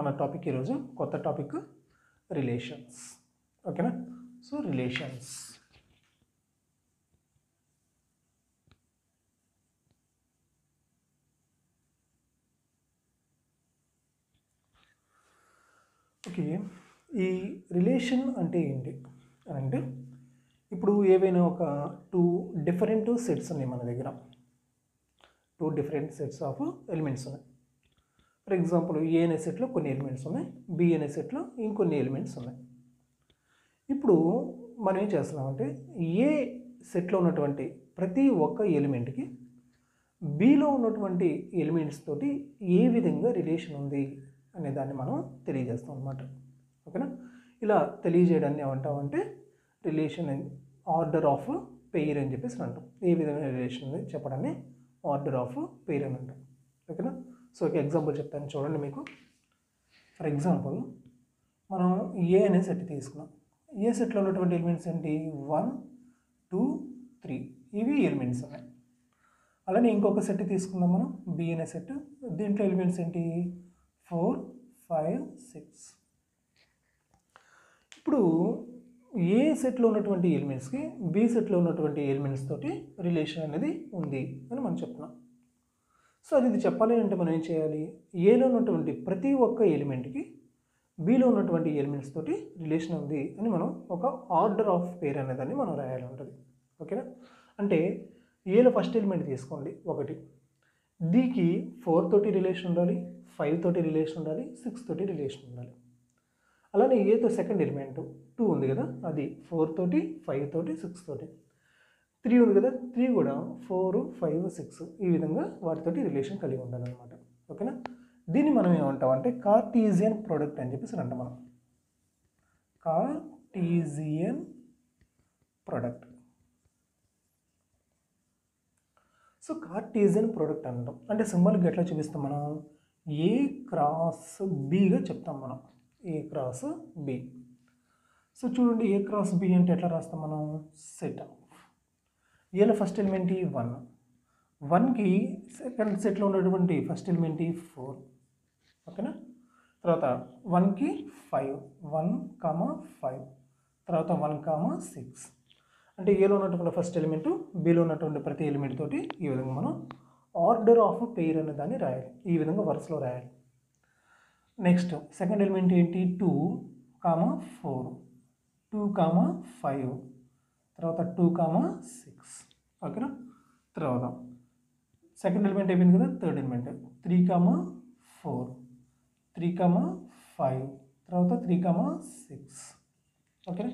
మన టాపిక్ ఈరోజు కొత్త టాపిక్ రిలేషన్స్ ఓకేనా సో రిలేషన్స్ ఓకే ఈ రిలేషన్ అంటే ఏంటి? అని అంటే ఇప్పుడు ఏవైనా ఒక టూ డిఫరెంట్ సెట్స్ ఉన్నాయి మన దగ్గర. Two different sets of elements ఉన్నాయి. ఫర్ ఎగ్జాంపుల్ ఏ అనే సెట్లో కొన్ని ఎలిమెంట్స్ ఉన్నాయి బి అనే సెట్లో ఇంకొన్ని ఎలిమెంట్స్ ఉన్నాయి. ఇప్పుడు మనం ఏం చేస్తున్నామంటే ఏ సెట్లో ఉన్నటువంటి ప్రతి ఒక్క ఎలిమెంట్కి బిలో ఉన్నటువంటి ఎలిమెంట్స్ తోటి ఏ విధంగా రిలేషన్ ఉంది అనే దాన్ని మనం తెలియజేస్తాం అనమాట ఓకేనా? ఇలా తెలియజేయడాన్ని ఏమంటామంటే రిలేషన్ ఆర్డర్ ఆఫ్ పెయిర్ అని చెప్పేసి అంటాం. ఏ విధమైన రిలేషన్ చెప్పడాన్ని? ఆర్డర్ ఆఫ్ పెయిర్ అని అంటాం. ఓకేనా? సో ఒక ఎగ్జాంపుల్ చెప్తాను. చూడండి మీకు. ఫర్ ఎగ్జాంపుల్ మనం ఏ అనే సెట్ తీసుకున్నాం. ఏ సెట్లో ఉన్నటువంటి ఎలిమెంట్స్ ఏంటి? వన్ టూ త్రీ ఇవి ఎలిమెంట్స్ ఉన్నాయి. అలానే ఇంకొక సెట్ తీసుకుందాం మనం. బి అనే సెట్ దీంట్లో ఎలిమెంట్స్ ఏంటి? ఫోర్ ఫైవ్ సిక్స్ ఇప్పుడు ఏ సెట్లో ఉన్నటువంటి ఎలిమెంట్స్కి బి సెట్లో ఉన్నటువంటి ఎలిమెంట్స్ తోటి రిలేషన్ అనేది ఉంది అని మనం చెప్తున్నాం. సో అది ఇది చెప్పాలి అంటే మనం ఏం చేయాలి? ఏలో ఉన్నటువంటి ప్రతి ఒక్క ఎలిమెంట్కి బిలో ఉన్నటువంటి ఎలిమెంట్స్ తోటి రిలేషన్ ఉంది అని మనం ఒక ఆర్డర్ ఆఫ్ పేర్ అనేదాన్ని మనం రాయాలి ఉంటుంది. ఓకేనా? అంటే ఏలో ఫస్ట్ ఎలిమెంట్ తీసుకోండి ఒకటి. దీకి ఫోర్ తోటి రిలేషన్ ఉండాలి ఫైవ్ తోటి రిలేషన్ ఉండాలి సిక్స్ తోటి రిలేషన్ ఉండాలి. అలానే ఏతో సెకండ్ ఎలిమెంట్ టూ ఉంది కదా అది ఫోర్ తోటి ఫైవ్ తోటి సిక్స్ తోటి. త్రీ ఉంది కదా త్రీ కూడా ఫోర్ ఫైవ్ సిక్స్ ఈ విధంగా వాటితోటి రిలేషన్ కలిగి ఉండాలన్నమాట. ఓకేనా దీన్ని మనం ఏమంటాం అంటే కార్టీజియన్ ప్రోడక్ట్ అని చెప్పేసి అంటాం. మనం Cartesian product so Cartesian product అంటాం. అంటే సింబల్కి ఎట్లా చూపిస్తాం మనం? ఏ క్రాస్ బిగా చెప్తాం మనం. ఏ క్రాస్ బి సో చూడండి ఏ క్రాస్ బి అంటే ఎట్లా రాస్తాం మనం? సెట్ ఏలో ఫస్ట్ ఎలిమెంట్ వన్ వన్కి సెకండ్ సెట్లో ఉన్నటువంటి ఫస్ట్ ఎలిమెంట్ ఫోర్ ఓకేనా తర్వాత వన్కి ఫైవ్ వన్ కామా ఫైవ్ తర్వాత వన్ కామా సిక్స్ అంటే ఏలో ఉన్నటువంటి ఫస్ట్ ఎలిమెంట్ బిలో ఉన్నటువంటి ప్రతి ఎలిమెంట్ తోటి ఈ విధంగా మనం ఆర్డర్ ఆఫ్ పెయిర్ అనే దాన్ని రాయాలి. ఈ విధంగా వరుసలో రాయాలి. నెక్స్ట్ సెకండ్ ఎలిమెంట్ ఏంటి? Two comma four two comma five తర్వాత టూ కామా సిక్స్ ఓకేనా? తర్వాత సెకండ్ ఎలిమెంట్ అయిపోయింది కదా third element three comma four three comma five తర్వాత త్రీ కామా సిక్స్ ఓకేనా?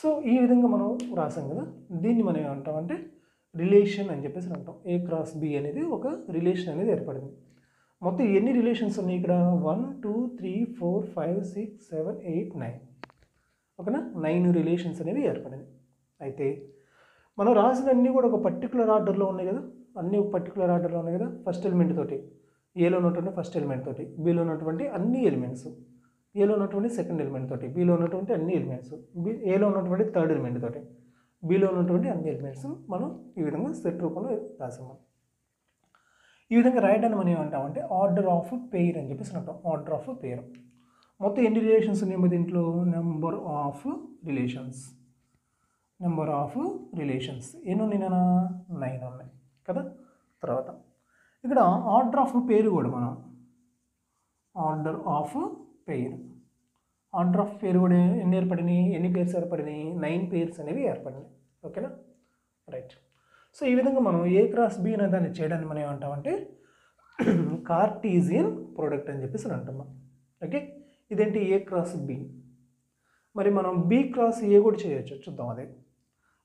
సో ఈ విధంగా మనం రాసాం కదా దీన్ని మనం ఏమంటామంటే రిలేషన్ అని చెప్పేసి అంటాం. ఏ క్రాస్ బి అనేది ఒక రిలేషన్ అనేది ఏర్పడింది. మొత్తం ఎన్ని రిలేషన్స్ ఉన్నాయి ఇక్కడ? One two three four five six seven eight nine ఓకేనా? నైన్ రిలేషన్స్ అనేవి ఏర్పడింది. అయితే మనం రాసిన అన్నీ కూడా ఒక పర్టికులర్ ఆర్డర్లో ఉన్నాయి కదా. అన్నీ ఒక పర్టికులర్ ఆర్డర్లో ఉన్నాయి కదా. ఫస్ట్ ఎలిమెంట్ తోటి. ఏలో ఉన్నటువంటి ఫస్ట్ ఎలిమెంట్ తోటి. బీలో ఉన్నటువంటి అన్ని ఎలిమెంట్స్ ఏలో ఉన్నటువంటి సెకండ్ ఎలిమెంట్ తోటి. బీలో ఉన్నటువంటి అన్ని ఎలిమెంట్స్ బి ఏలో ఉన్నటువంటి థర్డ్ ఎలిమెంట్ తోటి. బిలో ఉన్నటువంటి అన్ని ఎలిమెంట్స్ మనం ఈ విధంగా సెట్ రూపంలో రాసాము ఈ విధంగా రాయడాన్ని మనం ఏమంటామంటే ఆర్డర్ ఆఫ్ పేర్ అని చెప్పేసి అంటాం. ఆర్డర్ ఆఫ్ పేర్ మొత్తం ఎన్ని రిలేషన్స్ ఉన్నాయో దీంట్లో? Number of relations number of relations ఎన్ని ఉన్నాయి నైన్ ఉన్నాయి. కదా? తర్వాత. ఇక్కడ ఆర్డర్ ఆఫ్ పేరు కూడా మనం. Order of pair. Order of pair కూడా ఎన్ని ఏర్పడినాయి? ఎన్ని పేర్స్ ఏర్పడినాయి? నైన్ పేర్స్ అనేవి ఏర్పడినాయి. ఓకేనా? రైట్ సో ఈ విధంగా మనం ఏ క్రాస్ బి అనే దాన్ని చేయడానికి మనం ఏమంటామంటే కార్టీజియన్ ప్రోడక్ట్ అని చెప్పేసి అంటాం ఓకే ఇదేంటి? ఏ క్రాస్ బి మరి మనం బి క్రాస్ ఏ కూడా చేయొచ్చు. చూద్దాం అదే.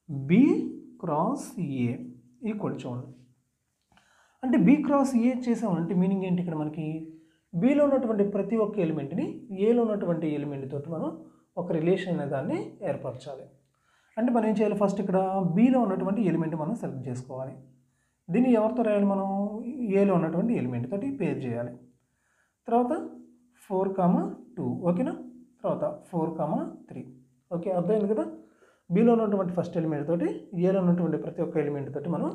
బి క్రాస్ ఏ ఈక్వల్ చూడండి. అంటే బి క్రాస్ ఏ చేసామంటే మీనింగ్ ఏంటి ఇక్కడ మనకి? బిలో ఉన్నటువంటి ప్రతి ఒక్క ఎలిమెంట్ని ఏలో ఉన్నటువంటి ఎలిమెంట్ తోటి మనం ఒక రిలేషన్ అనే దాన్ని ఏర్పరచాలి. అంటే మనం ఏం చేయాలి? ఫస్ట్ ఇక్కడ బిలో ఉన్నటువంటి ఎలిమెంట్ మనం సెలెక్ట్ చేసుకోవాలి. దీన్ని ఎవరితో రాయాలి మనం? ఏలో ఉన్నటువంటి ఎలిమెంట్ తోటి పేర్ చేయాలి. తర్వాత ఫోర్ కామా టూ ఓకేనా తర్వాత ఫోర్ కామా త్రీ ఓకే అర్థమైంది కదా? బిలో ఉన్నటువంటి ఫస్ట్ ఎలిమెంట్ తోటి ఏలో ఉన్నటువంటి ప్రతి ఒక్క ఎలిమెంట్ తోటి మనం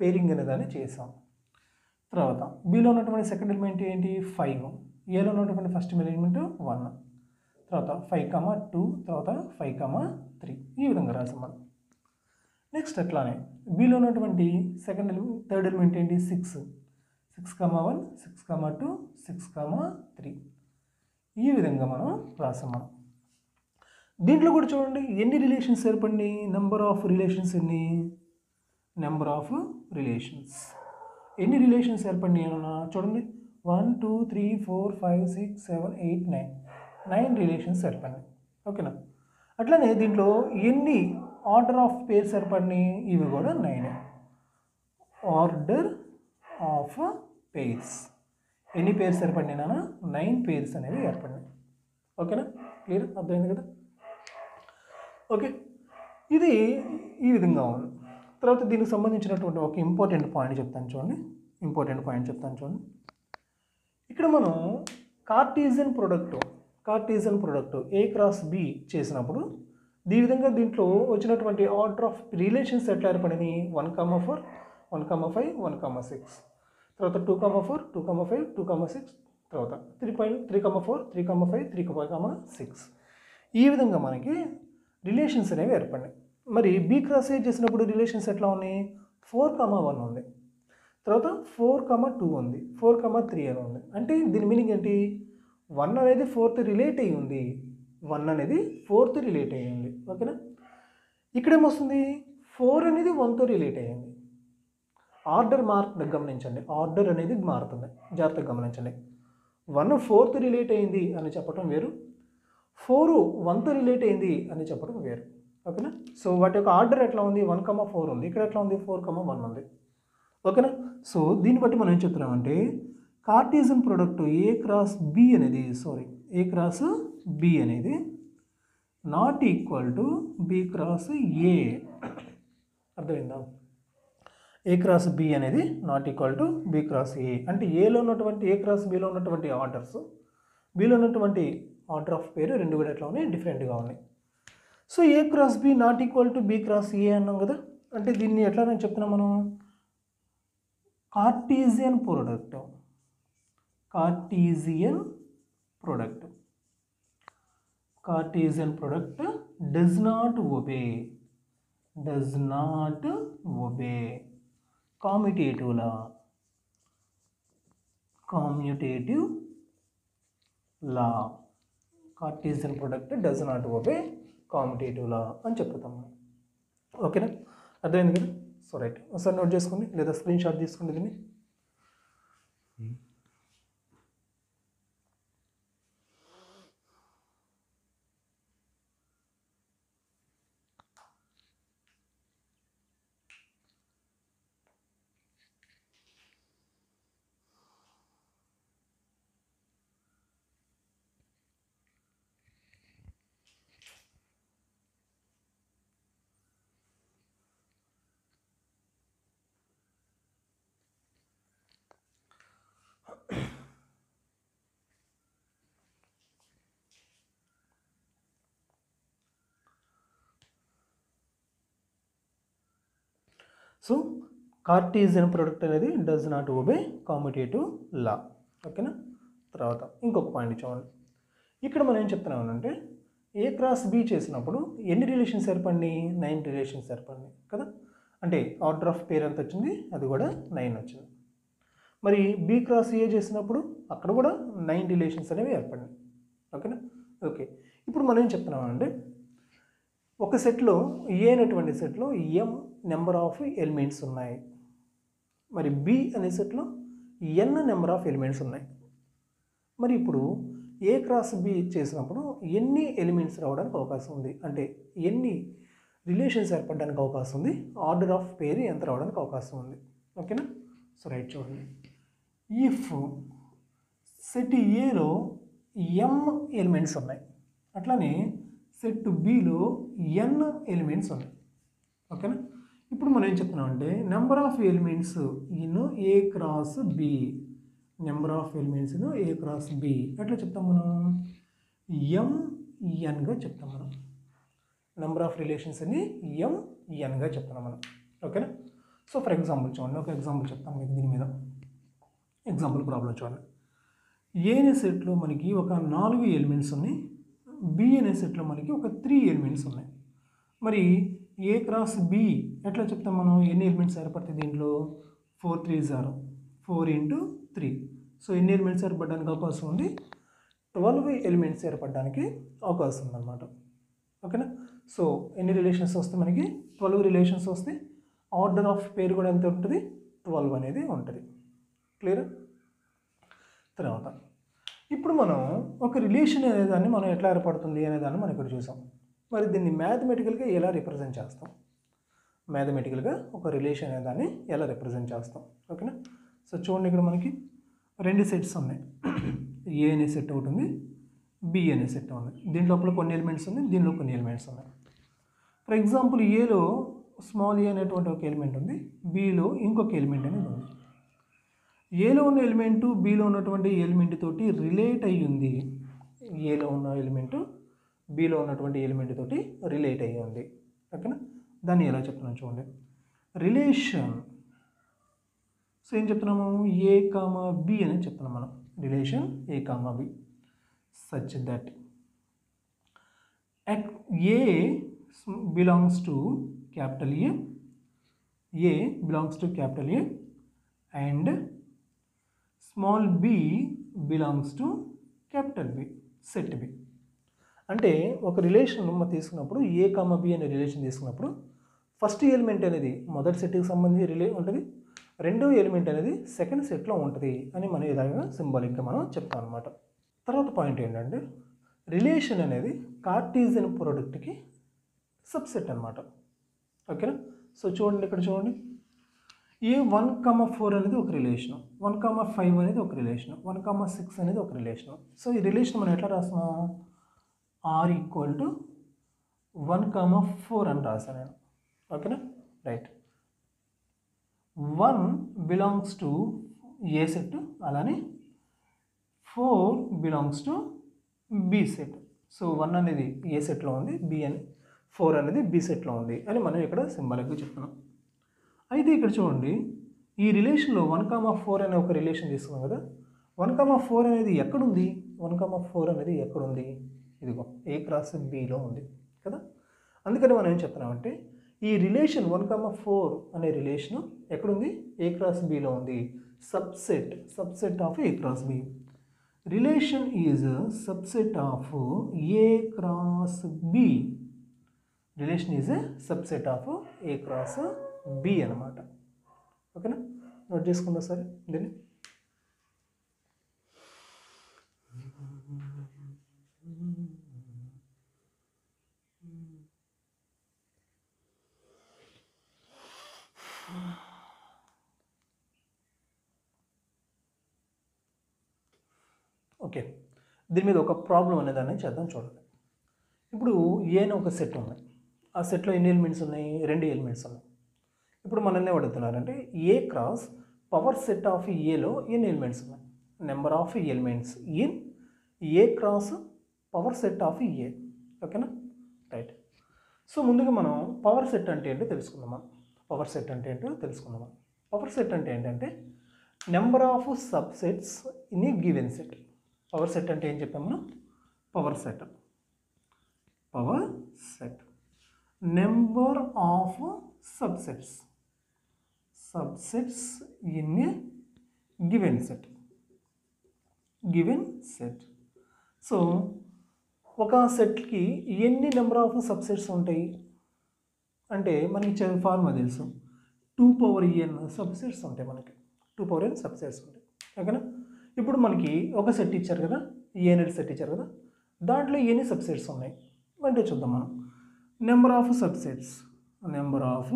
పేరింగ్ అనే దాన్ని చేసాం. తర్వాత బిలో ఉన్నటువంటి సెకండ్ ఎలిమెంట్ ఏంటి? ఫైవ్ ఏలో ఉన్నటువంటి ఫస్ట్ ఎలిమెంట్ వన్ తర్వాత ఫైవ్ కమా టూ తర్వాత ఫైవ్ కమా త్రీ ఈ విధంగా రాసాం మనం. నెక్స్ట్ అట్లానే బీలో ఉన్నటువంటి సెకండ్ ఎలిమెంట్ థర్డ్ ఎలిమెంట్ ఏంటి? Six six comma one six comma two six comma three ఈ విధంగా మనం రాసాం మనం. దీంట్లో కూడా చూడండి ఎన్ని రిలేషన్స్ ఏర్పడినాయి? నెంబర్ ఆఫ్ రిలేషన్స్ ఎన్ని? నెంబర్ ఆఫ్ రిలేషన్స్ ఎన్ని రిలేషన్స్ ఏర్పడినాయి అన్న? చూడండి. One two three four five six seven eight nine nine relations ఏర్పడినాయి. ఓకేనా అట్లనే దీంట్లో ఎన్ని ఆర్డర్ ఆఫ్ పేర్స్ ఏర్పడినాయి? ఇవి కూడా నైన్ ఆర్డర్ ఆఫ్ పేర్స్ ఎన్ని పేర్స్ ఏర్పడినాయి నాన్న? నైన్ పేర్స్ అనేవి ఏర్పడినాయి. ఓకేనా క్లియర్ అర్థమైంది కదా? ఓకే. ఇది ఈ విధంగా ఉంది. తర్వాత దీనికి సంబంధించినటువంటి ఒక ఇంపార్టెంట్ పాయింట్ చెప్తాను చూడండి. ఇంపార్టెంట్ పాయింట్ చెప్తాను చూడండి. ఇక్కడ మనం Cartesian product Cartesian product A cross B చేసినప్పుడు ఈ విధంగా దీంట్లో వచ్చినటువంటి ఆర్డర్ ఆఫ్ రిలేషన్స్ ఎట్లా ఏర్పడినాయి one comma four one comma five one comma six తర్వాత two comma four two comma five two comma six తర్వాత three point three comma four three comma five three comma six ఈ విధంగా మనకి relations అనేవి ఏర్పడినాయి. మరి B cross ఏ చేసినప్పుడు relations ఎట్లా ఉన్నాయి? ఫోర్ కామా వన్ ఉంది. తర్వాత ఫోర్ కామా టూ ఉంది. ఫోర్ కామా త్రీ అని ఉంది. అంటే దీని మీనింగ్ ఏంటి? వన్ అనేది ఫోర్త్ రిలేట్ అయ్యి ఉంది. వన్ అనేది ఫోర్త్ రిలేట్ అయ్యి ఉంది. ఓకేనా? ఇక్కడేమొస్తుంది? ఫోర్ అనేది వన్తో రిలేట్ అయ్యింది ఆర్డర్ మార్క్ గమనించండి. ఆర్డర్ అనేది మారుతుంది. జాగ్రత్తగా గమనించండి. వన్ ఫోర్త్ రిలేట్ అయింది అని చెప్పడం వేరు. ఫోరు వన్తో రిలేట్ అయింది అని చెప్పడం వేరు. ఓకేనా? సో వాటి యొక్క ఆర్డర్ ఎట్లా ఉంది? వన్ కమా ఫోర్ ఉంది. ఇక్కడ ఎట్లా ఉంది? ఫోర్ కమా వన్ ఉంది. ఓకేనా? సో దీన్ని బట్టి మనం ఏం చెప్తున్నామంటే Cartesian product A cross B అనేది సారీ ఏ క్రాస్ బి అనేది not equal to B cross A అర్థమైందా? ఏ క్రాస్ బి అనేది not equal to B cross A అంటే ఏలో ఉన్నటువంటి ఏ క్రాస్ బిలో ఉన్నటువంటి ఆర్డర్స్ బిలో ఉన్నటువంటి ఆర్డర్ ఆఫ్ పేరు రెండు కూడా ఎట్లా ఉన్నాయి? డిఫరెంట్గా ఉన్నాయి. So A cross B not equal to B cross A అన్నాం కదా? అంటే దీన్ని ఎట్లా నేను చెప్తున్నాం మనం? Cartesian product Cartesian product Cartesian product does not obey does not obey commutative law commutative law Cartesian product does not obey competitive law అని చెప్తాం మనం. ఓకేనా అర్థమైంది కదా? సో రైట్ ఒకసారి నోట్ చేసుకోండి లేదా స్క్రీన్ షాట్ తీసుకోండి దీన్ని. సో కార్టీజియన్ ప్రొడక్ట్ అనేది does not obey commutative law ఓకేనా తర్వాత ఇంకొక పాయింట్ చూడండి. ఇక్కడ మనం ఏం చెప్తున్నామంటే ఏ క్రాస్ బి చేసినప్పుడు ఎన్ని రిలేషన్స్ ఏర్పడి నైన్ రిలేషన్స్ ఏర్పడి కదా? అంటే ఆర్డర్ ఆఫ్ పేర్ ఎంత వచ్చింది? అది కూడా నైన్ వచ్చింది. మరి బి క్రాస్ ఏ చేసినప్పుడు అక్కడ కూడా నైన్ రిలేషన్స్ అనేవి ఏర్పడినాయి. ఓకేనా ఓకే ఇప్పుడు మనం ఏం చెప్తున్నామంటే ఒక సెట్లో ఏ అనేటువంటి సెట్లో ఎం నెంబర్ ఆఫ్ ఎలిమెంట్స్ ఉన్నాయి. మరి బి అనే సెట్లో ఎన్ నెంబర్ ఆఫ్ ఎలిమెంట్స్ ఉన్నాయి. మరి ఇప్పుడు ఏ క్రాస్ బి చేసినప్పుడు ఎన్ని ఎలిమెంట్స్ రావడానికి అవకాశం ఉంది? అంటే ఎన్ని రిలేషన్స్ ఏర్పడడానికి అవకాశం ఉంది? ఆర్డర్ ఆఫ్ పేరు ఎంత రావడానికి అవకాశం ఉంది? ఓకేనా? సో రైట్ చూడండి. ఇఫ్ సెట్ ఏలో ఎం ఎలిమెంట్స్ ఉన్నాయి. అట్లానే సెట్ బిలో ఎన్ ఎలిమెంట్స్ ఉన్నాయి. ఓకేనా? ఇప్పుడు మనం ఏం చెప్తున్నాం అంటే number of elements in A cross B number of elements in A cross B ఎట్లా చెప్తాం మనం? ఎంఎన్గా చెప్తాం మనం. నెంబర్ ఆఫ్ రిలేషన్స్ అని ఎంఎన్గా చెప్తున్నాం మనం. ఓకేనా సో ఫర్ ఎగ్జాంపుల్ చూడండి. ఒక ఎగ్జాంపుల్ చెప్తాం మీకు దీని మీద. ఎగ్జాంపుల్ ప్రాబ్లం చూడండి. ఏ అనే సెట్లో మనకి ఒక నాలుగు ఎలిమెంట్స్ ఉన్నాయి. బి అనే సెట్లో మనకి ఒక త్రీ ఎలిమెంట్స్ ఉన్నాయి. మరి ఏ క్రాస్ బి ఎట్లా చెప్తాం మనం? ఎన్ని ఎలిమెంట్స్ ఏర్పడతాయి దీంట్లో? ఫోర్ త్రీ జారో ఫోర్ ఇంటూ త్రీ సో ఎన్ని ఎలిమెంట్స్ ఏర్పడడానికి అవకాశం ఉంది? ట్వెల్వ్ ఎలిమెంట్స్ ఏర్పడడానికి అవకాశం ఉందన్నమాట. ఓకేనా సో ఎన్ని రిలేషన్స్ వస్తాయి మనకి? ట్వెల్వ్ రిలేషన్స్ వస్తే ఆర్డర్ ఆఫ్ పేరు కూడా ఎంత ఉంటుంది? ట్వెల్వ్ అనేది ఉంటుంది. క్లియర్ తర్వాత ఇప్పుడు మనం ఒక రిలేషన్ అనేదాన్ని మనం ఎట్లా ఏర్పడుతుంది అనేదాన్ని మనం ఇక్కడ చూసాం. మరి దీన్ని మ్యాథమెటికల్గా ఎలా రిప్రజెంట్ చేస్తాం? మ్యాథమెటికల్గా ఒక రిలేషన్ అనే దాన్ని ఎలా రిప్రజెంట్ చేస్తాం? ఓకేనా? సో చూడండి ఇక్కడ మనకి రెండు సెట్స్ ఉన్నాయి. ఏ అనే సెట్ ఒకటి ఉంది బి అనే సెట్ ఉంది. దీని లోపల కొన్ని ఎలిమెంట్స్ ఉన్నాయి దీనిలో కొన్ని ఎలిమెంట్స్ ఉన్నాయి. ఫర్ ఎగ్జాంపుల్ ఏలో స్మాల్ ఏ అనేటువంటి ఒక ఎలిమెంట్ ఉంది బీలో ఇంకొక ఎలిమెంట్ అనేది ఉంది. ఏలో ఉన్న ఎలిమెంటు బిలో ఉన్నటువంటి ఎలిమెంట్ తోటి రిలేట్ అయ్యి ఉంది ఏలో ఉన్న ఎలిమెంటు బిలో ఉన్నటువంటి ఎలిమెంట్ తోటి రిలేట్ అయ్యి ఉంది. ఓకేనా దాన్ని ఎలా చెప్తున్నాను చూడండి. రిలేషన్ సో ఏం చెప్తున్నాము? ఏ కామా బి అని చెప్తున్నాం మనం. Relation A comma B such that A belongs to capital A A belongs to capital A and small B belongs to capital B set B అంటే ఒక రిలేషన్ మనం తీసుకున్నప్పుడు ఏ కామ బి అనే relation తీసుకున్నప్పుడు first element అనేది మొదటి సెట్కి సంబంధించి రిలే ఉంటుంది. రెండో ఎలిమెంట్ అనేది సెకండ్ సెట్లో ఉంటుంది అని మనం ఇలాగా సింబాలిక్గా మనం చెప్తాం అనమాట తర్వాత పాయింట్ ఏంటంటే రిలేషన్ అనేది కార్టీజియన్ ప్రోడక్ట్కి సబ్సెట్ అనమాట ఓకేనా సో చూడండి ఇక్కడ చూడండి. ఏ వన్ కామ ఫోర్ అనేది ఒక రిలేషన్ వన్ కామ ఫైవ్ అనేది ఒక రిలేషన్ వన్ కామ సిక్స్ అనేది ఒక రిలేషన్ సో ఈ రిలేషన్ మనం ఎట్లా రాస్తున్నాం? R equal to one comma four అని రాసాను నేను. ఓకేనా? Right one belongs to A set అలానే four belongs to B set so one అనేది ఏ సెట్లో ఉంది బి అని ఫోర్ అనేది బి సెట్లో ఉంది అని మనం ఇక్కడ సింబాలిక్గా చెప్తున్నాం. అయితే ఇక్కడ చూడండి ఈ రిలేషన్లో వన్ కామా ఫోర్ అనే ఒక రిలేషన్ తీసుకున్నాం కదా. వన్ కామా ఫోర్ అనేది ఎక్కడుంది? వన్ కామా ఫోర్ అనేది ఎక్కడుంది? ఇదిగో ఏ క్రాస్ బిలో ఉంది కదా? అందుకని మనం ఏం చెప్తున్నామంటే ఈ రిలేషన్ వన్ కమ్మ ఫోర్ అనే రిలేషన్ ఎక్కడుంది? ఏ క్రాస్ బీలో ఉంది. Subset subset of A cross B relation is subset of A cross B relation is a subset of A cross B అనమాట ఓకేనా నోట్ చేసుకుందా సరే దీన్ని. ఓకే. దీని మీద ఒక ప్రాబ్లం అనేదాన్ని చేద్దాం చూడండి. ఇప్పుడు ఏ అని ఒక సెట్ ఉంది. ఆ సెట్లో ఎన్ని ఎలిమెంట్స్ ఉన్నాయి? రెండు ఎలిమెంట్స్ ఉన్నాయి. ఇప్పుడు మనల్ని అడుగుతున్నారంటే A cross power set of ఏలో ఎన్ని ఎలిమెంట్స్ ఉన్నాయి? Number of elements in A cross power set of A ఓకేనా రైట్ సో ముందుగా మనం పవర్ సెట్ అంటే ఏంటో తెలుసుకుందాం మనం. పవర్ సెట్ అంటే ఏంటో తెలుసుకుందాం పవర్ సెట్ అంటే ఏంటంటే number of subsets in a given set power set అంటే ఏం చెప్పాం మనం? Power set. Power set. Number of subsets subsets in a given set given set so ఒక సెట్కి ఎన్ని నెంబర్ ఆఫ్ సబ్సెట్స్ ఉంటాయి? అంటే మనకి ఫార్ములా తెలుసు. టూ పవర్ ఎన్ సబ్సెట్స్ ఉంటాయి మనకి. టూ పవర్ ఎన్ సబ్సెట్స్ ఉంటాయి. ఓకేనా? ఇప్పుడు మనకి ఒక సెట్ ఇచ్చారు కదా ఏ సెట్ ఇచ్చారు కదా దాంట్లో ఎన్ని సబ్సెట్స్ ఉన్నాయి. అంటే చూద్దాం మనం. Number of subsets number of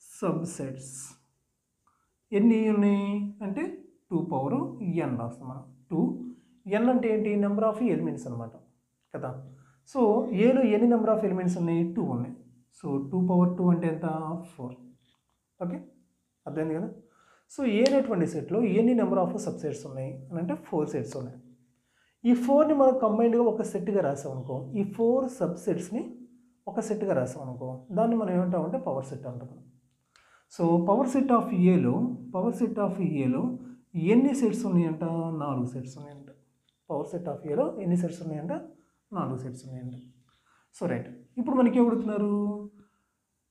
subsets ఎన్ని ఉన్నాయి అంటే టూ పవర్ ఎన్ రాస్తాం మనం. టూ ఎన్ అంటే ఏంటి? నెంబర్ ఆఫ్ ఎలిమెంట్స్ అనమాట కదా? సో ఏలో ఎన్ని నెంబర్ ఆఫ్ ఎలిమెంట్స్ ఉన్నాయి? టూ ఉన్నాయి. సో టూ పవర్ టూ అంటే ఎంత? ఫోర్ ఓకే అర్థమైంది కదా? సో ఏ అనేటువంటి సెట్లో ఎన్ని నెంబర్ ఆఫ్ సబ్సెట్స్ ఉన్నాయి? అని అంటే ఫోర్ సెట్స్ ఉన్నాయి. ఈ ఫోర్ని మనం కంబైన్డ్గా ఒక సెట్గా రాసామనుకో ఈ ఫోర్ సబ్సెట్స్ని ఒక సెట్గా రాసామనుకో దాన్ని మనం ఏమంటామంటే పవర్ సెట్ అంటాం. సో పవర్ సెట్ ఆఫ్ ఏలో పవర్ సెట్ ఆఫ్ ఏలో ఎన్ని సెట్స్ ఉన్నాయంట? నాలుగు సెట్స్ ఉన్నాయంట. పవర్ సెట్ ఆఫ్ ఏలో ఎన్ని సెట్స్ ఉన్నాయంట? నాలుగు సెట్స్ ఉన్నాయంట. సో రైట్ ఇప్పుడు మనకి ఏమడుతున్నారు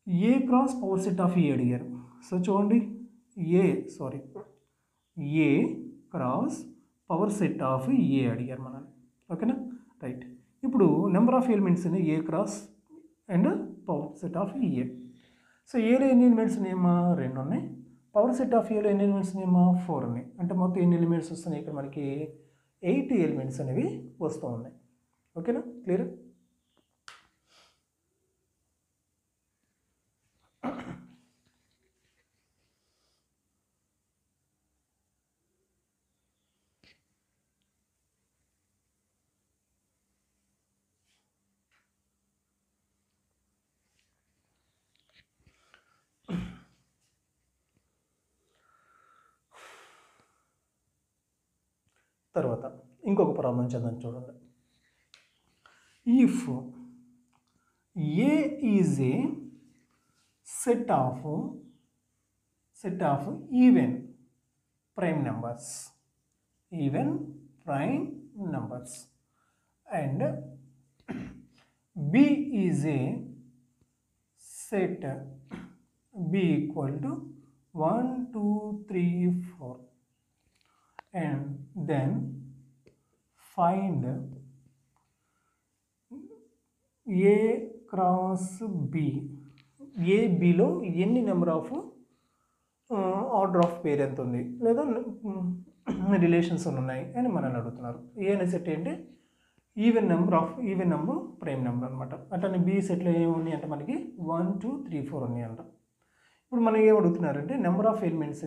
A cross power set of A అడిగారు. సో చూడండి. A sorry A cross power set of A అడిగారు మనల్ని. ఓకేనా రైట్ ఇప్పుడు number of elements A cross and power set of A so ఏలో ఎన్ని ఎలిమెంట్స్ ఉన్నాయమ్మా రెండు ఉన్నాయి. పవర్ సెట్ ఆఫ్ ఏలో ఎన్ని ఎలిమెంట్స్ ఉన్నాయమ్మా ఫోర్ ఉన్నాయి. అంటే మొత్తం ఎన్ని ఎలిమెంట్స్ వస్తున్నాయి? ఇక్కడ మనకి ఎయిట్ ఎలిమెంట్స్ అనేవి వస్తూ ఉన్నాయి. ఓకేనా క్లియర్ తర్వాత ఇంకొక ప్రాబ్లం చదవండి చూడండి. If A is a set of set of even prime numbers even prime numbers and B is a set B equal to one two three four and then find A cross B A below ఎన్ని number of order of pair ఎంత ఉంది? లేదా relations ఉన్నాయి అని మనల్ని అడుగుతున్నారు. ఏ అనే set ఏంటి? Even number of even number prime number అనమాట అట్లనే బి సెట్లో ఏమున్నాయి అంటే మనకి వన్ టూ త్రీ ఫోర్ ఉన్నాయి అంట. ఇప్పుడు మనం ఏం అడుగుతున్నారంటే నెంబర్ ఆఫ్ ఎలిమెంట్స్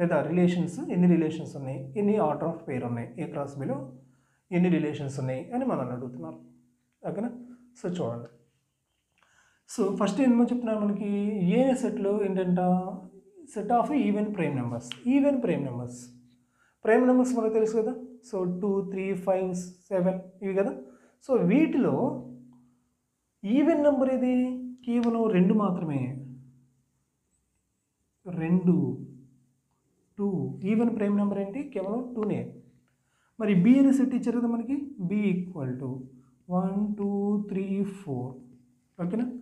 లేదా రిలేషన్స్ ఎన్ని రిలేషన్స్ ఉన్నాయి? ఎన్ని ఆర్డర్ ఆఫ్ పేర్ ఉన్నాయి? ఏ క్రాస్ బిలో ఎన్ని రిలేషన్స్ ఉన్నాయి? అని మనల్ని అడుగుతున్నారు. ఓకేనా? సో చూడండి. సో ఫస్ట్ ఏమో చెప్తున్నారు మనకి? ఏ సెట్లో ఏంటంట? Set of even prime numbers even prime numbers prime numbers మనకు తెలుసు కదా? So two three five seven ఇవి కదా? సో వీటిలో ఈవెన్ నెంబర్ ఇది కేవలం రెండు మాత్రమే. రెండు టూ. ఈవెన్ ప్రైమ్ నెంబర్ ఏంటి? కేవలం టూనే మరి బి అనే సెట్ ఇచ్చారు కదా మనకి? B equal to one two three four ఓకేనా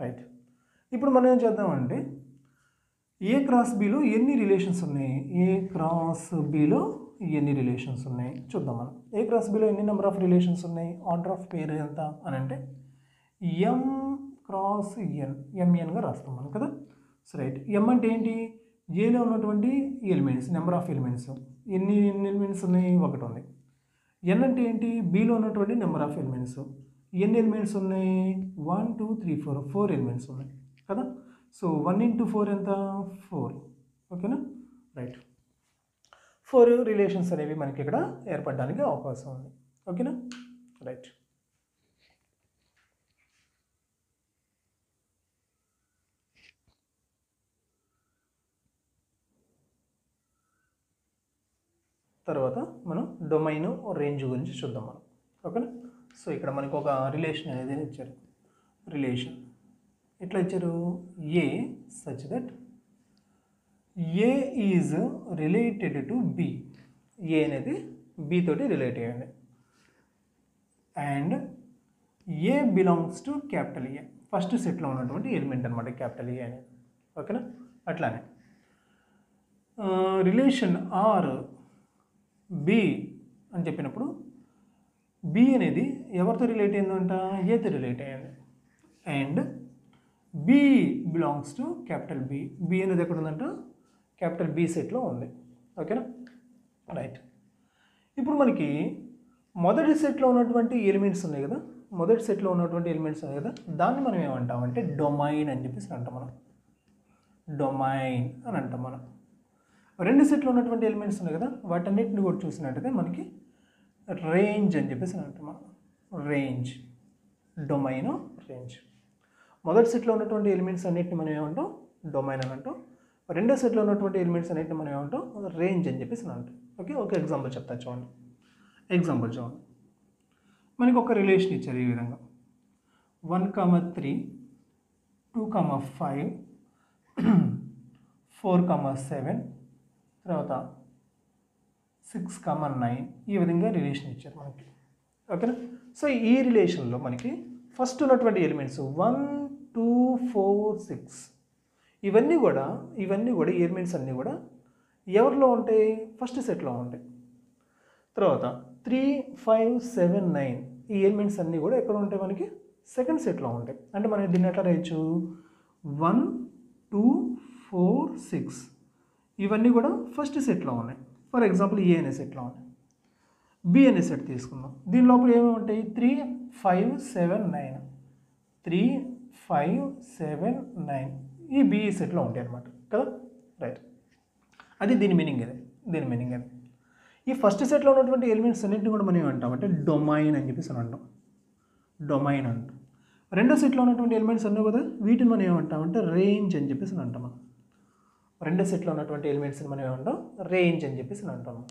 రైట్ ఇప్పుడు మనం ఏం చేద్దామంటే ఏ క్రాస్ బిలో ఎన్ని రిలేషన్స్ ఉన్నాయి? ఏ క్రాస్ బిలో ఎన్ని రిలేషన్స్ ఉన్నాయి? చూద్దాం మనం. ఏ క్రాస్ బిలో ఎన్ని నెంబర్ ఆఫ్ రిలేషన్స్ ఉన్నాయి? ఆర్డర్ ఆఫ్ పేరు ఎంత? అని అంటే ఎం క్రాస్ ఎన్ ఎంఎన్గా రాస్తాం మనం కదా? సో రైట్ ఎం అంటే ఏంటి? ఏలో ఉన్నటువంటి ఎలిమెంట్స్ నెంబర్ ఆఫ్ ఎలిమెంట్స్ ఎన్ని ఎన్ని ఎలిమెంట్స్ ఉన్నాయి? ఒకటి ఉంది. ఎన్ అంటే ఏంటి? బీలో ఉన్నటువంటి నెంబర్ ఆఫ్ ఎలిమెంట్స్ ఎన్ని ఎలిమెంట్స్ ఉన్నాయి? One two three four four elements ఉన్నాయి. కదా? సో వన్ ఇంటూ ఫోర్ ఎంత? ఫోర్ ఓకేనా రైట్ ఫోర్ రిలేషన్స్ అనేవి మనకి ఇక్కడ ఏర్పడడానికి అవకాశం ఉంది. ఓకేనా రైట్ తర్వాత మనం డొమైన్ రేంజ్ గురించి చూద్దాం మనం. ఓకేనా సో ఇక్కడ మనకు ఒక రిలేషన్ అనేది ఇచ్చారు. రిలేషన్ ఎట్లా ఇచ్చారు? A such that A is related to B A అనేది బి తోటి రిలేట్ అయ్యింది and A belongs to capital A first సెట్లో ఉన్నటువంటి ఎలిమెంట్ అనమాట క్యాపిటల్ ఏ అనేది. ఓకేనా అట్లానే. Uh, రిలేషన్ ఆర్ బి అని చెప్పినప్పుడు బి అనేది ఎవరితో రిలేట్ అయిందంట? ఏతో రిలేట్ అయ్యింది and B belongs to capital B. B అనేది ఎక్కడ ఉందంట? క్యాపిటల్ బి సెట్లో ఉంది. ఓకేనా? రైట్. ఇప్పుడు మనకి మొదటి సెట్లో ఉన్నటువంటి ఎలిమెంట్స్ ఉన్నాయి కదా? మొదటి సెట్లో ఉన్నటువంటి ఎలిమెంట్స్ ఉన్నాయి కదా? దాన్ని మనం ఏమంటామంటే డొమైన్ అని చెప్పేసి అంటాం మనం. డొమైన్ అని అంటాం మనం. రెండు సెట్లో ఉన్నటువంటి ఎలిమెంట్స్ ఉన్నాయి కదా వాటన్నిటిని కూడా చూసినట్టయితే మనకి రేంజ్ అని చెప్పేసి అంటాం మనం. Range domain range. మొదటి సెట్లో ఉన్నటువంటి ఎలిమెంట్స్ అన్నిటిని మనం ఏమంటాం? డొమైన్ అని అంటాం. రెండో సెట్లో ఉన్నటువంటి ఎలిమెంట్స్ అన్నిటిని మనం ఏమంటాం? రేంజ్ అని చెప్పేసి అంటాం. ఓకే ఒక ఎగ్జాంపుల్ చెప్తా చూడండి. ఎగ్జాంపుల్ చూడండి. మనకి ఒక రిలేషన్ ఇచ్చారు ఈ విధంగా. One comma three two comma five four comma seven తర్వాత సిక్స్ కామన్ నైన్ ఈ విధంగా రిలేషన్ ఇచ్చారు. మనకి ఓకేనా సో ఈ రిలేషన్లో మనకి ఫస్ట్ ఉన్నటువంటి elements one two four six ఇవన్నీ కూడా ఇవన్నీ కూడా ఎలిమెంట్స్ అన్నీ కూడా ఎవరిలో ఉంటాయి? ఫస్ట్ సెట్లో ఉంటాయి. తర్వాత త్రీ ఫైవ్ సెవెన్ నైన్ ఈ ఎలిమెంట్స్ అన్నీ కూడా ఎక్కడ ఉంటాయి మనకి? సెకండ్ సెట్లో ఉంటాయి. అంటే మనం దీన్ని ఎట్లా రాయొచ్చు? వన్ టూ ఫోర్ సిక్స్ ఇవన్నీ కూడా ఫస్ట్ సెట్లో ఉన్నాయి. ఫర్ ఎగ్జాంపుల్ ఏ అనే సెట్లో ఉన్నాయి. బి అనే సెట్ తీసుకుందాం. దీని లోపల ఏమేమి ఉంటాయి? Three five seven nine three five seven nine ఈ బి సెట్లో ఉంటాయి అనమాట కదా? రైట్ అది దీని మీనింగ్ అదే. దీని మీనింగ్ అదే. ఈ ఫస్ట్ సెట్లో ఉన్నటువంటి ఎలిమెంట్స్ అన్నింటిని కూడా మనం ఏమంటాం అంటే డొమైన్ అని చెప్పేసి అని అంటాం. డొమైన్ అంటాం. రెండో సెట్లో ఉన్నటువంటి ఎలిమెంట్స్ అన్నీ కదా వీటిని మనం ఏమంటాం అంటే రేంజ్ అని చెప్పేసి అని అంటాం మనం. రెండో సెట్లో ఉన్నటువంటి ఎలిమెంట్స్ని మనం ఏమంటాం? రేంజ్ అని చెప్పేసి అని అంటాం.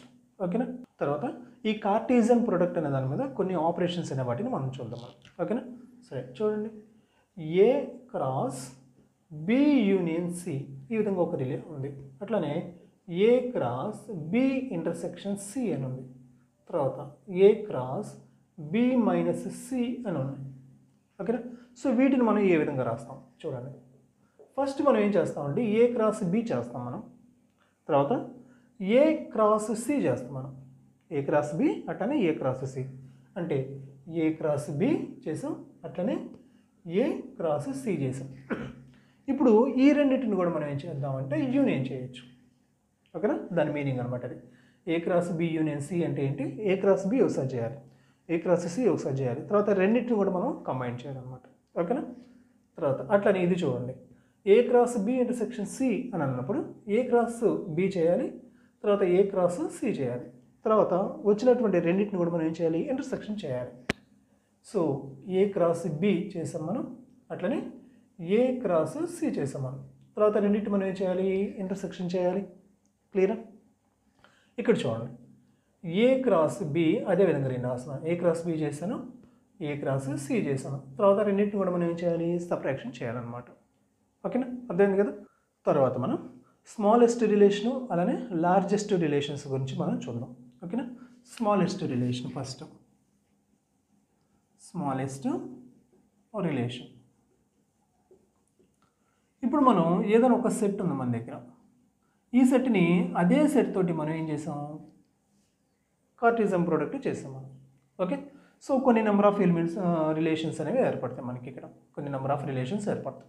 ఓకేనా? తర్వాత ఈ కార్టీజియన్ ప్రొడక్ట్ అనే దాని మీద కొన్ని ఆపరేషన్స్ అనే వాటిని మనం చూద్దాం. మనం ఓకేనా? సరే చూడండి. A cross B union C ఈ విధంగా ఒక రిలే ఉంది. అట్లనే A cross B intersection C అని ఉంది. తర్వాత A cross B minus C అని ఉంది. ఓకేనా? సో వీటిని మనం ఏ విధంగా రాస్తాం? చూడండి. ఫస్ట్ మనం ఏం చేస్తామంటే ఏ క్రాస్ బి చేస్తాం మనం. తర్వాత ఏ క్రాస్ సి చేస్తాం మనం. ఏ క్రాస్ బి అట్లనే ఏ క్రాస్ సి. అంటే ఏ క్రాస్ బి చేసాం అట్లనే ఏ క్రాస్ సి చేసాం. ఇప్పుడు ఈ రెండింటిని కూడా మనం ఏం చేద్దామంటే యూనియన్ చేయొచ్చు. ఓకేనా? దాని మీనింగ్ అనమాట అది. A cross B union C అంటే ఏంటి? ఏ క్రాస్ బి ఒకసారి చేయాలి. ఏ క్రాస్ సి ఒకసారి చేయాలి. తర్వాత రెండింటిని కూడా మనం కంబైన్ చేయాలన్నమాట. ఓకేనా? తర్వాత అట్లనే ఇది చూడండి. A cross B intersection C అని అన్నప్పుడు ఏ క్రాస్ బి చేయాలి? తర్వాత ఏ క్రాస్ సి చేయాలి? తర్వాత వచ్చినటువంటి రెండింటిని కూడా మనం ఏం చేయాలి? ఇంటర్సెక్షన్ చేయాలి. సో ఏ క్రాస్ బి చేసాం మనం? అట్లనే ఏ క్రాస్ సి చేసాం మనం? తర్వాత రెండింటి మనం ఏం చేయాలి? ఇంటర్సెక్షన్ చేయాలి. క్లియరా? ఇక్కడ చూడండి. ఏ క్రాస్ బి అదే విధంగా నేను రాస్తున్నాను ఏ క్రాస్ బి చేశాను ఏ క్రాస్ సి చేశాను తర్వాత రెండింటిని కూడా మనం ఏం చేయాలి? సపరేక్షన్ చేయాలన్నమాట. ఓకేనా? అర్థమైంది కదా? తర్వాత మనం స్మాలెస్ట్ రిలేషను అలానే లార్జెస్ట్ రిలేషన్స్ గురించి మనం చూద్దాం. ఓకేనా? Smallest relation first smallest relation ఇప్పుడు మనం ఏదైనా ఒక సెట్ ఉంది మన దగ్గర. ఈ సెట్ని అదే సెట్ తోటి మనం ఏం చేసాం? కార్టిజం ప్రోడక్ట్ చేసాం మనం. ఓకే? సో కొన్ని నెంబర్ ఆఫ్ ఎలిమెంట్స్ రిలేషన్స్ అనేవి ఏర్పడతాయి మనకి ఇక్కడ. కొన్ని నెంబర్ ఆఫ్ రిలేషన్స్ ఏర్పడతాయి.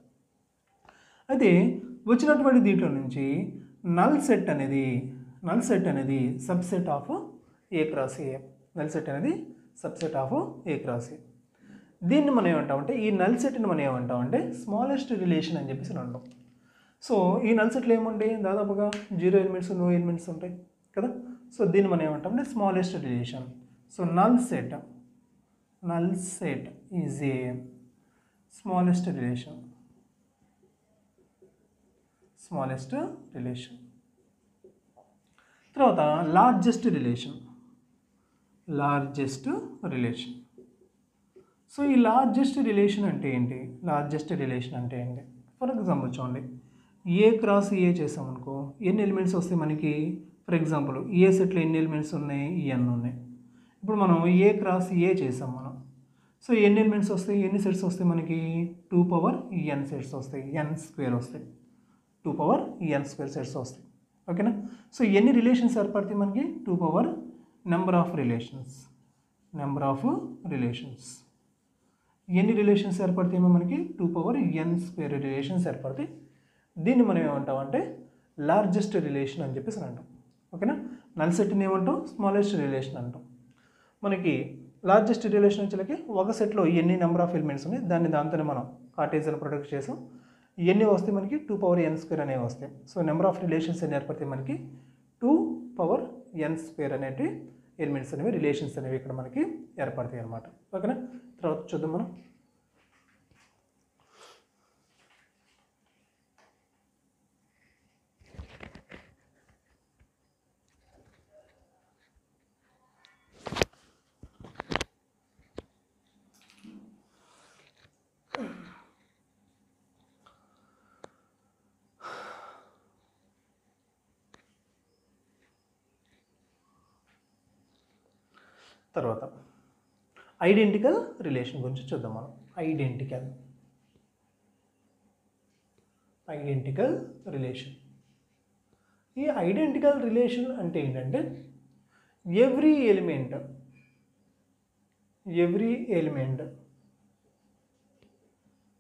అయితే వచ్చినటువంటి దీంట్లో నుంచి నల్ సెట్ అనేది నల్ సెట్ అనేది subset of A cross A null set అనేది subset of A cross A దీన్ని మనం ఏమంటామంటే ఈ నల్ సెట్ని మనం ఏమంటామంటే స్మాలెస్ట్ రిలేషన్ అని చెప్పేసి అంటాం. సో ఈ నల్ సెట్లు ఏముంటాయి దాదాపుగా జీరో ఎలిమెంట్స్ నో ఎలిమెంట్స్ ఉంటాయి కదా? సో దీన్ని మనం ఏమంటామంటే smallest relation so null set null set is a smallest relation smallest relation. తర్వాత largest relation. Largest relation. So ఈ లార్జెస్ట్ రిలేషన్ అంటే ఏంటి? లార్జెస్ట్ రిలేషన్ అంటే ఏంటి? ఫర్ ఎగ్జాంపుల్ చూడండి. ఏ క్రాస్ ఏ చేసామనుకో ఎన్ని ఎలిమెంట్స్ వస్తాయి మనకి? ఫర్ ఎగ్జాంపుల్ ఏ సెట్లో ఎన్ని ఎలిమెంట్స్ ఉన్నాయి? ఎన్ ఉన్నాయి. ఇప్పుడు మనం ఏ క్రాస్ ఏ చేసాం మనం. సో ఎన్ని ఎలిమెంట్స్ వస్తాయి? ఎన్ని సెట్స్ వస్తాయి మనకి? టూ పవర్ ఎన్ సెట్స్ వస్తాయి. ఎన్ స్క్వేర్ వస్తాయి. Two power N square sets వస్తాయి. ఓకేనా? సో ఎన్ని రిలేషన్స్ ఏర్పడతాయి మనకి? Two power number of relations. Number of relations. ఎన్ని రిలేషన్స్ ఏర్పడతాయేమో మనకి? Two power N square relations ఏర్పడతాయి. దీన్ని మనం ఏమంటాం అంటే లార్జెస్ట్ రిలేషన్ అని చెప్పేసి అంటాం. ఓకేనా? నల్ సెట్ని ఏమంటాం? స్మాలెస్ట్ రిలేషన్ అంటాం. మనకి లార్జెస్ట్ రిలేషన్ వచ్చేలకి ఒక సెట్లో ఎన్ని నెంబర్ ఆఫ్ ఎలిమెంట్స్ ఉన్నాయి? దాన్ని దాంతోనే మనం కార్టేజన్ ప్రొడక్ట్ చేసాం. ఇవన్నీ వస్తే మనకి టూ పవర్ ఎన్ స్క్వేర్ అనేవి వస్తాయి. సో నెంబర్ ఆఫ్ రిలేషన్స్ అని ఏర్పడతాయి మనకి టూ పవర్ ఎన్ స్క్వేర్ అనేటివి ఎలిమెంట్స్ అనేవి రిలేషన్స్ అనేవి ఇక్కడ మనకి ఏర్పడతాయి అనమాట ఓకేనా? తర్వాత చూద్దాం మనం. తర్వాత ఐడెంటికల్ రిలేషన్ గురించి చూద్దాం మనం. ఐడెంటికల్ ఐడెంటికల్ రిలేషన్ ఈ ఐడెంటికల్ రిలేషన్ అంటే ఏంటంటే every element every element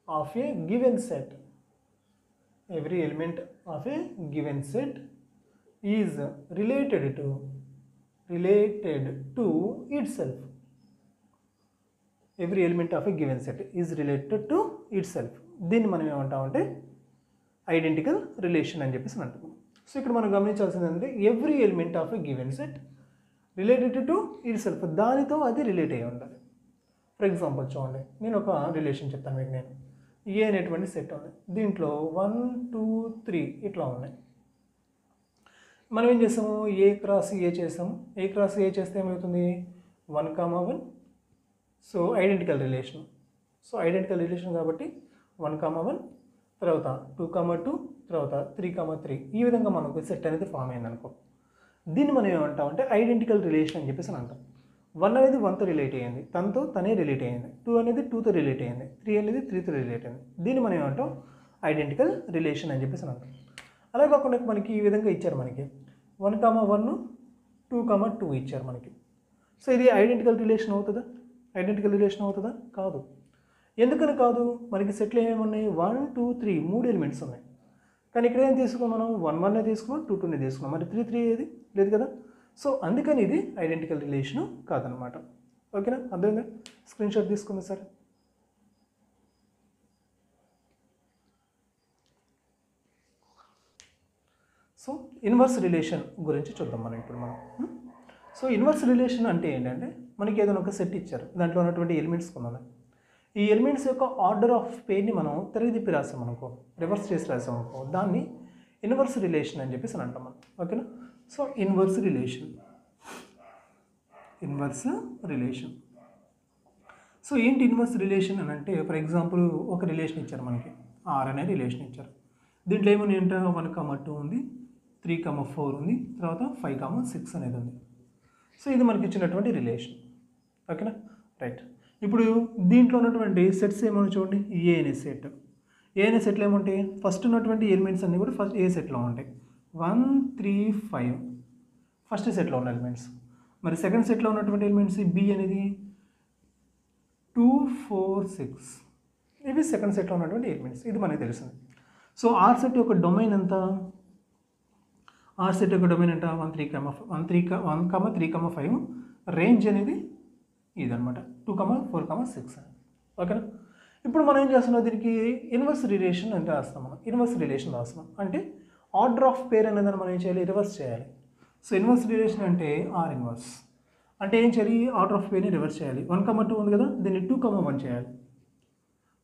of a given set every element of a given set is related to related to itself. Every element of a given set is related to itself. దీన్ని మనం ఏమంటామంటే identical relation అని చెప్పేసి అంటున్నాం so ఇక్కడ మనం గమనించాల్సింది ఏంటంటే every element of a given set related to itself దానితో అది రిలేట్ అయ్యి ఉండాలి. ఫర్ ఎగ్జాంపుల్ చూడండి నేను ఒక రిలేషన్ చెప్తాను మీకు నేను. ఏ అనేటువంటి సెట్ ఉంది. దీంట్లో వన్ టూ త్రీ ఇట్లా ఉన్నాయి. మనం ఏం చేస్తాము? ఏ క్రాస్ ఏ చేస్తాము. ఏ క్రాస్ ఏ చేస్తే ఏమవుతుంది? One comma one so identical relation so identical relation కాబట్టి వన్ కామా వన్ తర్వాత టూ కామా టూ తర్వాత త్రీ కామా త్రీ ఈ విధంగా మనకు సెట్ అనేది ఫామ్ అయింది అనుకో దీన్ని మనం ఏమంటామంటే ఐడెంటికల్ రిలేషన్ అని చెప్పేసి అని అంటాం. వన్ అనేది వన్తో రిలేట్ అయ్యింది తనతో తనే రిలేట్ అయ్యింది టూ అనేది టూతో రిలేట్ అయ్యింది త్రీ అనేది త్రీతో రిలేట్ అయింది. దీన్ని మనం ఏమంటాం? ఐడెంటికల్ రిలేషన్ అని చెప్పేసి అని అంటాం. అలా కాకుండా మనకి ఈ విధంగా ఇచ్చారు మనకి. One comma one two comma two ఇచ్చారు మనకి. సో ఇది ఐడెంటికల్ రిలేషన్ అవుతుందా? ఐడెంటికల్ రిలేషన్ అవుతుందా? కాదు. ఎందుకని కాదు? మనకి సెట్లు ఏమేమి ఉన్నాయి? వన్ టూ త్రీ మూడు ఎలిమెంట్స్ ఉన్నాయి. కానీ ఇక్కడ ఏం తీసుకున్నాం మనం? వన్ వన్నే తీసుకున్నాం టూ టూనే తీసుకున్నాం. మరి త్రీ త్రీ ఏది? లేదు కదా? సో అందుకని ఇది ఐడెంటికల్ రిలేషను కాదనమాట. ఓకేనా? అర్థమైందా? స్క్రీన్ షాట్ తీసుకుంది సార్. సో ఇన్వర్స్ రిలేషన్ గురించి చూద్దాం మనం ఇప్పుడు మనం. సో ఇన్వర్స్ రిలేషన్ అంటే ఏంటంటే మనకి ఏదైనా ఒక సెట్ ఇచ్చారు. దాంట్లో ఉన్నటువంటి ఎలిమెంట్స్ కొన్నాను ఈ ఎలిమెంట్స్ యొక్క ఆర్డర్ ఆఫ్ పేర్ని మనం తిరిగిదిప్పి రాసాం అనుకో రివర్స్ చేసి రాసాం అనుకో దాన్ని ఇన్వర్స్ రిలేషన్ అని చెప్పేసి అని అంటాం మనం. ఓకేనా? So inverse relation. Inverse relation. So ఏంటి ఇన్వర్స్ రిలేషన్ అని అంటే ఫర్ ఎగ్జాంపుల్ ఒక రిలేషన్ ఇచ్చారు మనకి. ఆర్ అనే రిలేషన్ ఇచ్చారు. దీంట్లో ఏమని ఏంటో వన్ కమ టూ ఉంది. త్రీ కమ ఫోర్ ఉంది తర్వాత ఫైవ్ కమ సిక్స్ అనేది ఉంది. సో ఇది మనకి ఇచ్చినటువంటి రిలేషన్ ఓకేనా రైట్ ఇప్పుడు దీంట్లో ఉన్నటువంటి సెట్స్ ఏమైనా చూడండి? ఏ అనే సెట్ ఏ అనే సెట్లో ఏముంటాయి? ఫస్ట్ ఉన్నటువంటి ఎలిమెంట్స్ అన్నీ కూడా ఫస్ట్ ఏ సెట్లో ఉంటాయి. వన్ త్రీ ఫైవ్ ఫస్ట్ సెట్లో ఉన్న ఎలిమెంట్స్ మరి సెకండ్ సెట్లో ఉన్నటువంటి ఎలిమెంట్స్ బి అనేది? టూ ఫోర్ సిక్స్ ఇవి సెకండ్ సెట్లో ఉన్నటువంటి ఎలిమెంట్స్ ఇది మనకి తెలిసింది. సో ఆర్ సెట్ యొక్క డొమైన్ ఎంత? R set domain one three comma one three one comma three comma five range అనేది ఇదనమాట two comma four comma six ఓకేనా ఇప్పుడు మనం ఏం చేస్తున్నాం దీనికి? ఇన్వర్స్ రిలేషన్ అంటే రాస్తాం మనం. ఇన్వర్స్ రిలేషన్ రాస్తున్నాం. అంటే ఆర్డర్ ఆఫ్ పేర్ అనేది మనం ఏం చేయాలి? రివర్స్ చేయాలి. సో ఇన్వర్స్ రిలేషన్ అంటే ఆర్ ఇన్వర్స్ అంటే ఏం చేయాలి? ఆర్డర్ ఆఫ్ పేర్ని రివర్స్ చేయాలి. వన్ కమ టూ ఉంది కదా దీన్ని టూ కమ వన్ చేయాలి.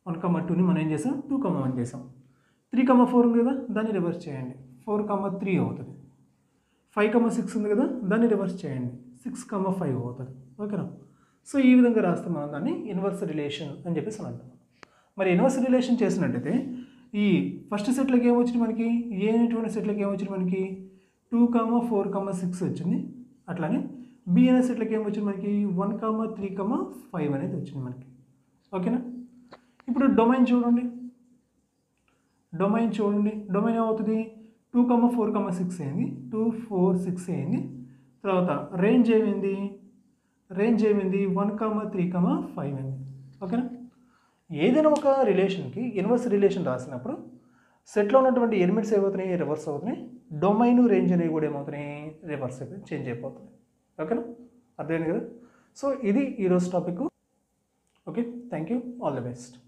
వన్ కమ టూని మనం ఏం చేసాం? టూ కమ వన్ చేసాం. త్రీ కమ ఫోర్ ఉంది కదా దాన్ని రివర్స్ చేయండి. ఫోర్ కమ త్రీ అవుతుంది. ఫైవ్ కమ్మ సిక్స్ ఉంది కదా దాన్ని రివర్స్ చేయండి. సిక్స్ కమ్మ ఫైవ్ అవుతుంది ఓకేనా? సో ఈ విధంగా రాస్తే మనం దాన్ని ఇన్వర్స్ రిలేషన్ అని చెప్పేసి అని అంటాం. మరి ఇన్వర్స్ రిలేషన్ చేసినట్టయితే ఈ ఫస్ట్ సెట్లకి ఏమొచ్చింది మనకి? ఏ అనేటువంటి సెట్లకి ఏమొచ్చింది మనకి? Two comma four comma six వచ్చింది. అట్లానే బి అనే సెట్లకి ఏమొచ్చింది మనకి? One comma three comma five అనేది వచ్చింది మనకి. ఓకేనా? ఇప్పుడు డొమైన్ చూడండి. డొమైన్ చూడండి. డొమైన్ ఏమవుతుంది? Two comma four comma six అయింది. టూ ఫోర్ సిక్స్ అయింది. తర్వాత రేంజ్ ఏమైంది? రేంజ్ ఏమైంది? One comma three comma five అయింది. ఓకేనా? ఏదైనా ఒక రిలేషన్కి ఇన్వర్స్ రిలేషన్ రాసినప్పుడు సెట్లో ఉన్నటువంటి ఎలిమెంట్స్ ఏమవుతున్నాయి? రివర్స్ అవుతున్నాయి. డొమైన్ రేంజ్ అనేవి కూడా ఏమవుతున్నాయి? రివర్స్ అయిపోయి చేంజ్ అయిపోతున్నాయి. ఓకేనా? అర్థమైంది కదా? సో ఇది ఈరోజు topic okay? Thank you all the best